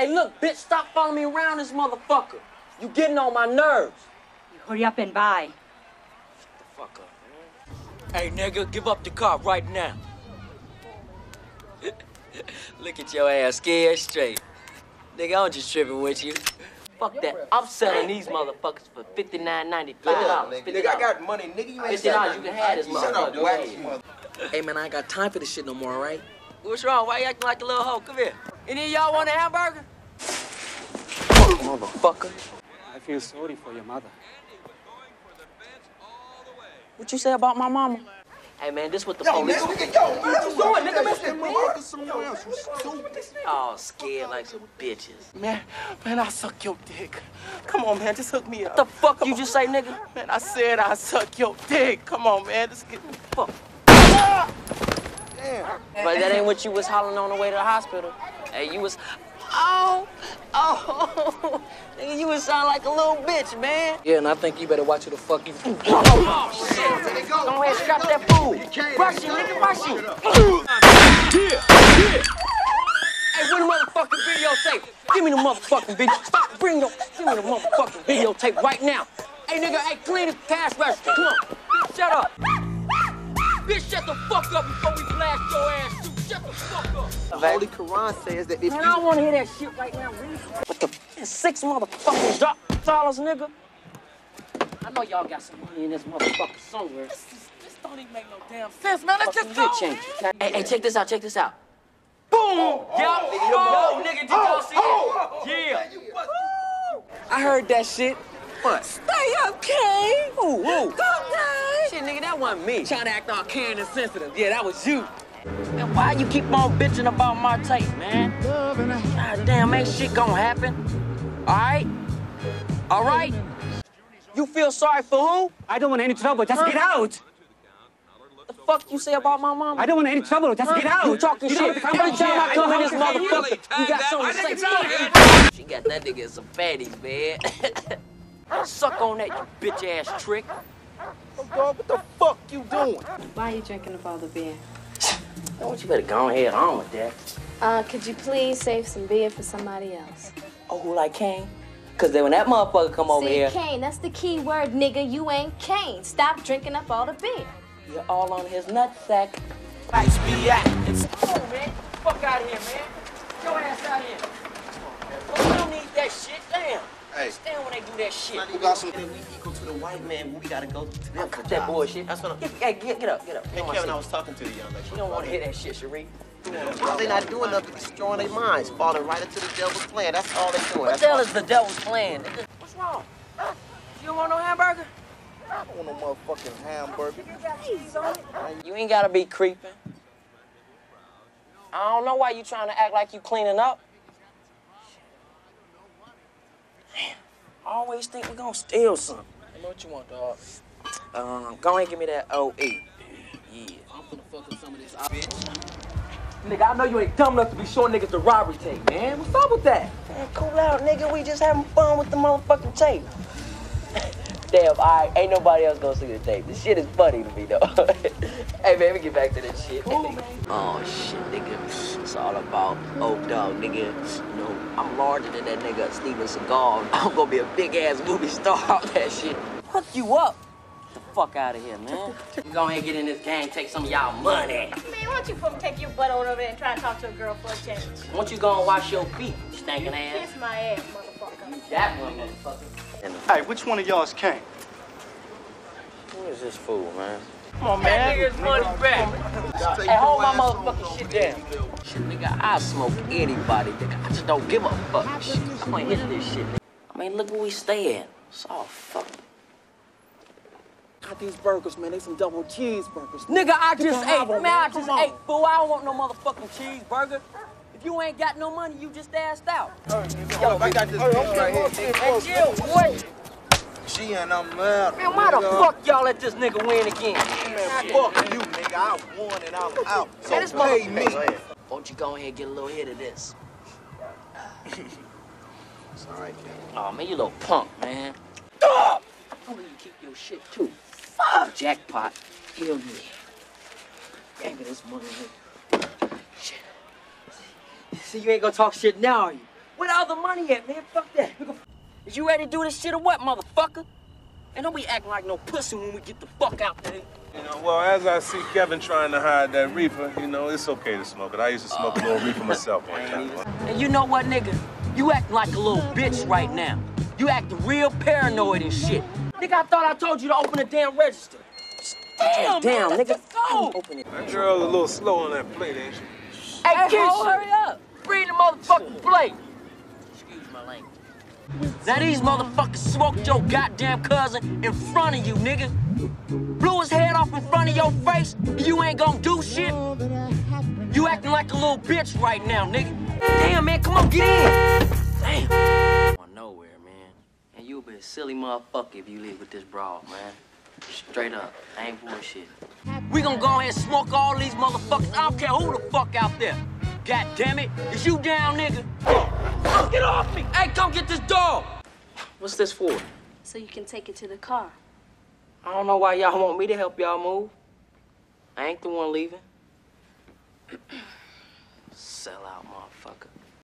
Hey, look, bitch, stop following me around this motherfucker. You getting on my nerves. You Hurry up and buy. Fuck up, man. Hey, nigga, give up the car right now. look at your ass, scared straight. Nigga, I'm just tripping with you. Fuck that. I'm selling these motherfuckers for $59.95. Nigga, I got money, nigga. You ain't Fifty dollars, you can have this Shut up, motherfucker. wax mother. Hey man, I ain't got time for this shit no more, alright? What's wrong? Why you acting like a little hoe? Come here. Any of y'all want a hamburger? Motherfucker. I feel sorry for your mother. What you say about my mama? Hey man, this what the Yo, man, police. nigga, yo, man, what you doing, nigga? Listen, Listen, man. Marcus somewhere else, you stupid. Oh, scared like some bitches. Man, man, I suck your dick. Come on, man, just hook me up. What the fuck you just say, nigga? Man, I said I suck your dick. Come on, man, let's get Fuck. Damn. But that ain't what you was hollering on the way to the hospital. Hey, you was. Oh, oh, nigga, you was sound like a little bitch, man. Yeah, and I think you better watch who the fuck you. Oh, shit. Go ahead, strap that fool. Rush it, nigga, rush it. Hey, where the motherfucking videotape? Give me the motherfucking video. Stop, bring the, give me the motherfucking videotape right now. Hey, nigga, hey, clean the cash register. Come on. Shut up. Bitch, shut the fuck up before we blast your ass, too. Shut the fuck up. The Holy Quran says that if Man, I don't want to hear that shit right now, Reese. What the f- six motherfucking do- dollars, nigga? I know y'all got some money in this motherfucker somewhere. This don't even make no damn sense, man. Let's just Fucking go. good change. Hey, hey, check this out, check this out. Boom! Yup! Oh, oh, nigga, did y'all see it? Oh, oh. Yeah! I heard that shit. What? Stay up, King. Ooh, ooh. Okay. Shit, nigga, that wasn't me. Trying to act all caring and sensitive. Yeah, that was you. Man, why you keep on bitching about my tape, man? God damn, ain't shit gonna happen. All right? All right? You feel sorry for who? I don't want any trouble. Just get out. The fuck you say about my mama? I don't want any trouble. Just get out. You talking You shit. don't have to Every come time here. I come in this don't have to- motherfucker, you got something to say. Fuck you. She got that nigga in some fatties, man. Suck on that, you bitch ass trick. Dog, what the fuck you doing? Why are you drinking up all the beer? Don't you better go ahead on with that. Uh, could you please save some beer for somebody else? Oh, who like Caine? Cause then when that motherfucker come over See, here, Caine, that's the key word, nigga. You ain't Caine. Stop drinking up all the beer. you're all on his nutsack. Nice be at. It's Come on, man. Fuck out of here, man. Get your ass out here. Oh, you don't need that shit. Damn. Hey. Stand when they do that shit. Who got some? We equal to the white man, we gotta go to them for Cut that bullshit. That's what I'm. Get, hey, get, get up, get up. Hey, don't Kevin, I was talking to the young lady. You don't want to hear that shit, Sheree. All they not doing nothing, but destroying their minds, falling right into the devil's plan. That's all they doing. What the hell is the devil's plan? What's wrong? You don't want no hamburger? I don't want no motherfucking hamburger. You ain't gotta be creeping. I don't know why you trying to act like you cleaning up. Damn, I always think we gonna steal something. You know what you want, dog? Um, go ahead and give me that OE. Yeah. I'm finna fuck up some of this bitch. Nigga, I know you ain't dumb enough to be showing niggas the robbery tape, man. What's up with that? Man, cool out, nigga. We just having fun with the motherfucking tape. Damn, alright, ain't nobody else gonna see the tape. This shit is funny to me though. hey man, let me get back to this shit. oh shit, nigga. It's all about O-Dog, nigga. You know, I'm larger than that nigga Steven Seagal. I'm gonna be a big ass movie star off that shit. Hook you up. Get the fuck out of here, man. You go ahead and get in this gang, take some of y'all money. Man, why don't you fucking take your butt on over there and try to talk to a girl for a change? Why don't you go and wash your feet, stinking ass? Kiss my ass, motherfucker. That one, motherfucker. Hey, which one of y'all is Caine? Who is this fool, man? Come on, That man. nigga's money back. Hey, hold my motherfucking shit down. Shit, nigga, I smoke anybody, nigga. I just don't give a fuck. Shit, I'm gonna hit this shit, nigga. I mean, look where we stay at. It's all fuck. Got these burgers, man. They some double cheeseburgers. Nigga, I Get just ate. hobble, Man, man. I Come just on. ate, fool. I don't want no motherfucking cheeseburger. If you ain't got no money, you just asked out. Yo, I got this bitch right here. Hey, Jill, what? She and I'm mad. Man, why the fuck y'all let this nigga win again? Man, fuck you, nigga. I won and I'm out. So Man, this pay me. motherfucker. Won't you go ahead and get a little hit of this? It's all right, Kevin. Oh man, you little punk, man. Stop! How will you keep your shit too? Fuck! Jackpot. Hell yeah. Give me this money. Shit. See, you ain't gonna talk shit now, are you? Where the money at, man? Fuck that. Is you ready to do this shit or what, motherfucker? And don't be acting like no pussy when we get the fuck out there. You know, well, as I see Kevin trying to hide that reefer, you know, it's okay to smoke it. I used to smoke a little reefer myself one time. And you know what, nigga? You acting like a little bitch right now. You acting real paranoid and shit. Nigga, I thought I told you to open the damn register. Damn, damn, nigga. Go. Open it. That girl a little slow on that plate, ain't she? Hey, Keisha, hurry up. Bring the motherfucking plate. Excuse my language. Now these motherfuckers smoked your goddamn cousin in front of you, nigga. Blew his head off in front of your face. You ain't gonna do shit. You acting like a little bitch right now, nigga. Damn, man, come on, get in. Damn. Going nowhere, man. And you'll be a silly motherfucker if you live with this broad, man. Straight up. I ain't bullshit. We gonna go ahead and smoke all these motherfuckers. I don't care who the fuck out there. God damn it. Is you down, nigga? Get off me. Hey, come get this dog. What's this for? So you can take it to the car. I don't know why y'all want me to help y'all move. I ain't the one leaving. Sell out, motherfucker.